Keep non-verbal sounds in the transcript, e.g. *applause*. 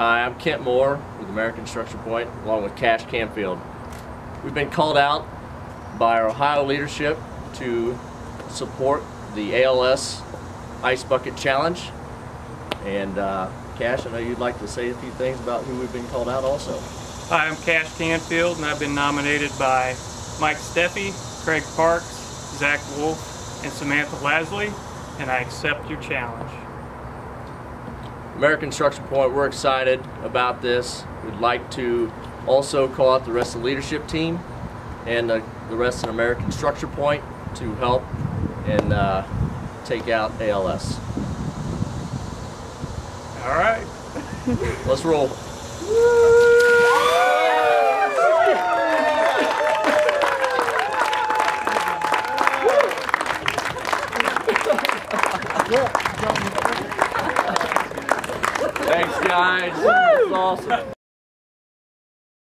Hi, I'm Kent Moore with American Structurepoint, along with Cash Canfield. We've been called out by our Ohio leadership to support the ALS Ice Bucket Challenge. And uh, Cash, I know you'd like to say a few things about who we've been called out also. Hi, I'm Cash Canfield, and I've been nominated by Mike Steffi, Craig Parks, Zach Wolf, and Samantha Lasley, and I accept your challenge. American Structurepoint, we're excited about this. We'd like to also call out the rest of the leadership team and the, the rest of American Structurepoint to help and uh, take out ALS. All right. Let's roll. *laughs* Thanks, guys. That's awesome.